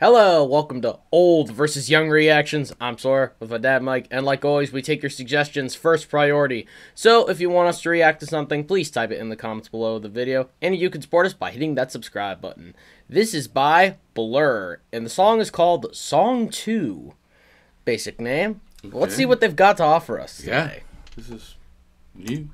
Hello, welcome to Old versus Young Reactions. I'm Sora with my dad Mike, and like always, we take your suggestions first priority. So if you want us to react to something, please type it in the comments below the video, and you can support us by hitting that subscribe button. This is by Blur, and the song is called Song 2. Basic name. Let's see what they've got to offer us Yeah. today. This is new.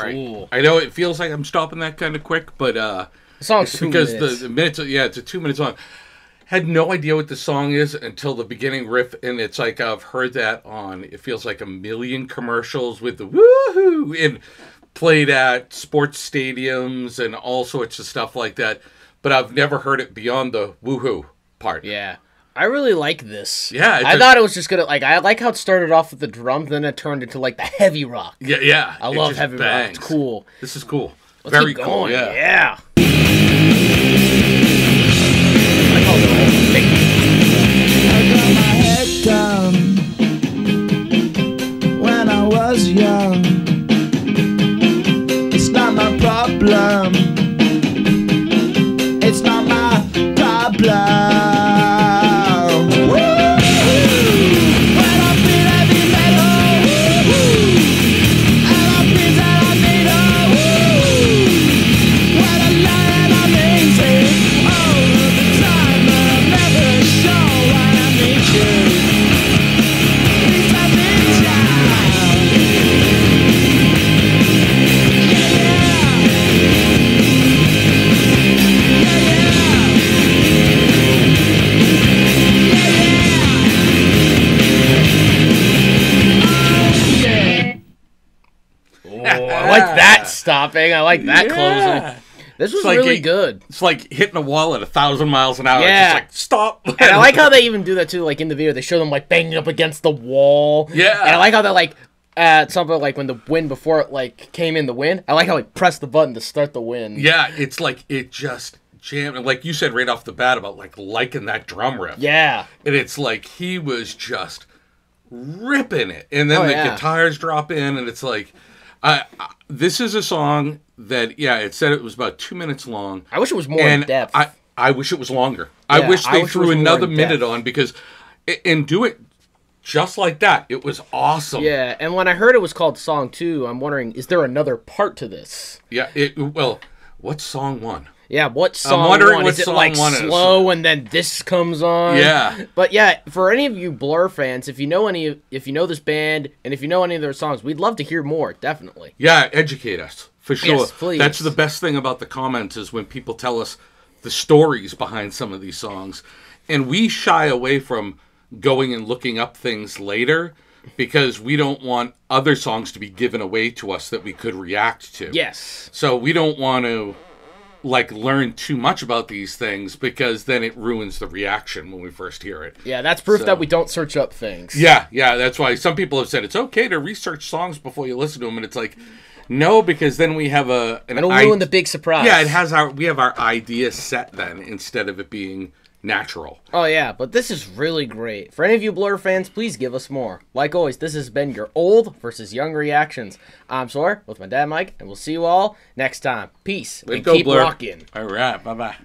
Alright, this All is right. cool. I know it feels like I'm stopping that kind of quick, but uh, The song's two because minutes. the, the minutes. Yeah, it's a two minute song. Had no idea what the song is until the beginning riff, and it's like I've heard that on. It feels like a million commercials with the woohoo and played at sports stadiums and all sorts of stuff like that. But I've never heard it beyond the woohoo part. Yeah. I really like this. Yeah, I thought it was just gonna like I like how it started off with the drums, then it turned into like the heavy rock. yeah, yeah. I love heavy rock. bangs. It's cool. This is cool. Let's Very cool. Yeah. Yeah. Stopping. I like that Yeah. closing. This was like really good. It's like hitting a wall at a thousand miles an hour. Yeah. It's just like stop. And I like how they even do that too, like in the video, they show them like banging up against the wall. Yeah. And I like how they like at some point like when the wind before it like came in the wind, I like how he pressed the button to start the wind. Yeah, it's like it just jammed. and Like you said right off the bat about like liking that drum riff. Yeah. And it's like he was just ripping it, and then Oh, the yeah. guitars drop in, and it's like, I, I this is a song that yeah, it said it was about two minutes long, I wish it was more in depth. I I wish it was longer. I Yeah, wish I they wish threw another minute on because, and do it just like that. It was awesome. yeah, and when I heard it was called Song Two, I'm wondering, is there another part to this? Yeah. It well, what's song one? Yeah, what song wondering one? what is it like one is. slow and then this comes on? Yeah. But yeah, for any of you Blur fans, if you know any if you know this band and if you know any of their songs, we'd love to hear more, definitely. Yeah, educate us for sure. Yes, please. That's the best thing about the comments is when people tell us the stories behind some of these songs, and we shy away from going and looking up things later because we don't want other songs to be given away to us that we could react to. Yes. So we don't want to like learn too much about these things because then it ruins the reaction when we first hear it. Yeah, that's proof So- that we don't search up things. Yeah, yeah, that's why some people have said it's okay to research songs before you listen to them, and it's like, no, because then we have a an It'll i- ruin the big surprise. Yeah, it has our we have our idea set then instead of it being natural. Oh yeah, but this is really great. For any of you Blur fans, please give us more. Like always, this has been your old versus young reactions. I'm Sawyer with my dad Mike, and we'll see you all next time. Peace Way to and go, keep Blur. rocking. All right, bye bye.